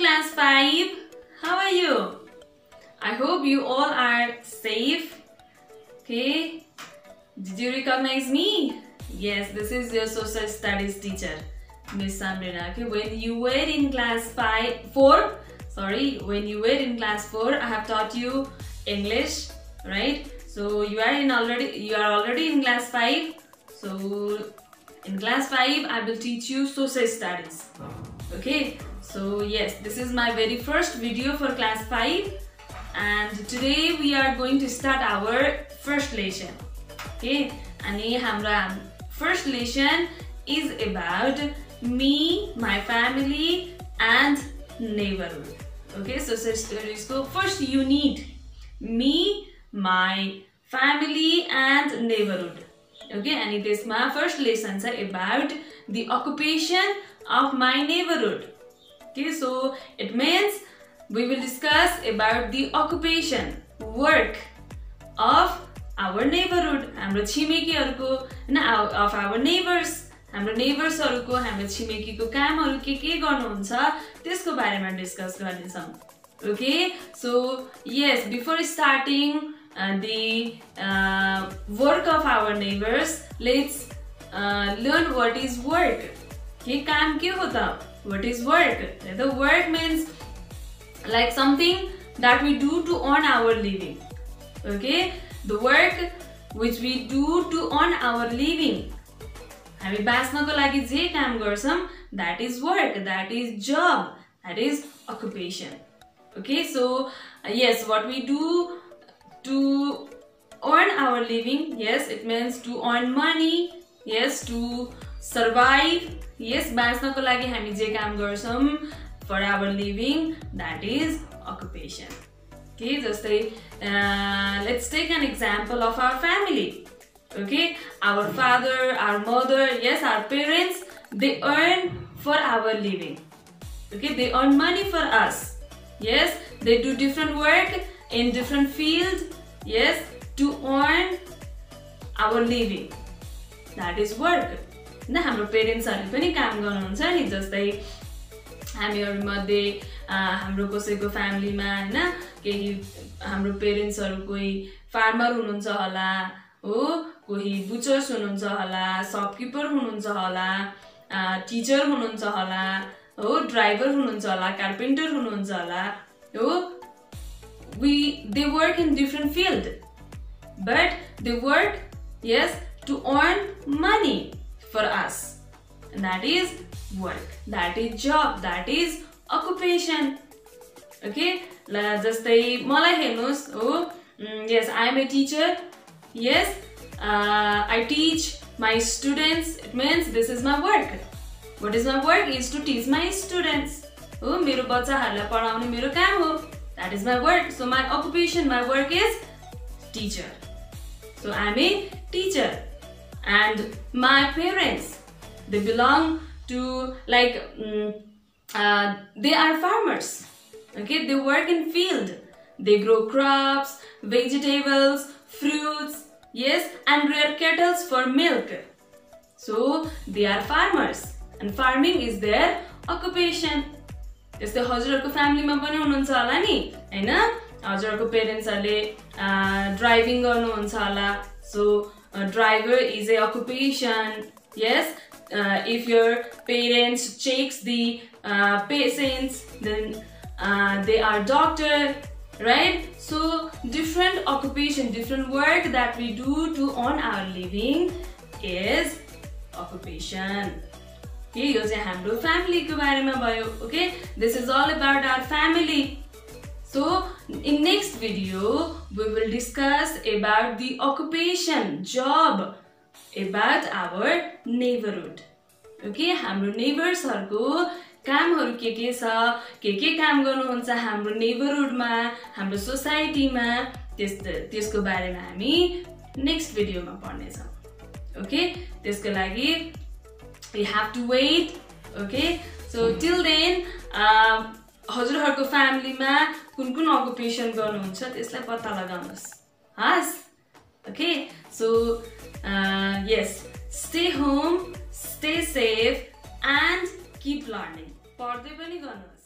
class 5. How are you? I hope you all are safe. Okay. Did you recognize me? Yes, this is your social studies teacher, Miss Samrina. Okay, when you were in class 5, 4, sorry, when you were in class 4, I have taught you English, right? So you are in already, you are already in class 5. So in class 5, I will teach you social studies. Okay, so yes, this is my very first video for class 5 and today we are going to start our first lesson. Okay, अनि हाम्रो first lesson is about me, my family and neighborhood. Okay, so studies go first you need me, my family and neighborhood. Okay अनि त्यसमा first lesson छ about the occupation of my neighbourhood के so it means we will discuss about the occupation work of our neighbourhood हाम्रो छिमेकीहरूको होइन of our neighbours हाम्रो नेबर्सहरूको हाम्रो छिमेकीको कामहरू के के गर्नुहुन्छ त्यसको बारेमा डिस्कस गर्नेछौँ. Okay so yes before starting the work of our neighbors let's uh, learn what is work ये काम के होता what is work the work means like something that we do to earn our living okay the work which we do to earn our living हामी बाँच्नको लागि जे काम गर्छौँ that is work that is job that is occupation okay so uh, yes what we do to earn our living yes it means to earn money yes to survive yes बाँच्नको लागि हामी जे काम गर्छौँ for our living that is occupation okay जस्तै uh, let's take an example of our family okay our father our mother yes our parents they earn for our living okay they earn money for us yes they do different work In different fields yes to earn our living. That is work. होइन हाम्रो पेरेन्ट्सहरूले पनि काम गर्नुहुन्छ नि जस्तै हामीहरूमध्ये हाम्रो कसैको फ्यामिलीमा होइन? केही हाम्रो पेरेन्ट्सहरू कोही फार्मर हुनुहुन्छ होला हो? कोही बुचर्स हुनुहुन्छ होला सपकिपर हुनुहुन्छ होला टिचर हुनुहुन्छ होला हो? ड्राइभर हुनुहुन्छ होला कार्पेन्टर हुनुहुन्छ होला हो? we they work in different field but they work yes to earn money for us and that is work that is job that is occupation okay जस्तै मलाई हेर्नुहोस् हो yes I am a teacher yes uh, I teach my students it means this is my work what is my work is to teach my students हो मेरो बच्चाहरूलाई पढाउने मेरो काम हो that is my work. So my occupation, my work is teacher. So I'm a teacher. And my parents, they belong to like, um, uh, they are farmers. Okay, they work in field. They grow crops, vegetables, fruits, yes, and rear cattle for milk. So they are farmers and farming is their occupation त्यस्तै हजुरहरूको फ्यामिलीमा पनि हुनुहुन्छ होला नि होइन हजुरहरूको पेरेन्ट्सहरूले driving गर्नुहुन्छ होला सो driver is a occupation yes if your parents checks the patients then they are doctor right so different occupation different work that we do to earn our living is occupation के यो चाहिँ हाम्रो फ्यामिलीको बारेमा भयो okay this is all about our family so in next video we will discuss about the occupation job about our neighbourhood okay हाम्रो नेबर्सहरूको कामहरू के के छ के के काम गर्नुहुन्छ हाम्रो नेबरहुडमा हाम्रो सोसाइटीमा त्यस त्यसको बारेमा हामी नेक्स्ट भिडियोमा पढ्नेछौँ. ओके त्यसको लागि we have to wait okay? So till then हजुरहरूको फ्यामिलीमा कुन कुन अकुपेसन गर्नुहुन्छ त्यसलाई पत्ता लगाउनुहोस्। हस्? Okay so yes stay home stay safe and keep learning पढ्दै पनि गर्नुहोस्।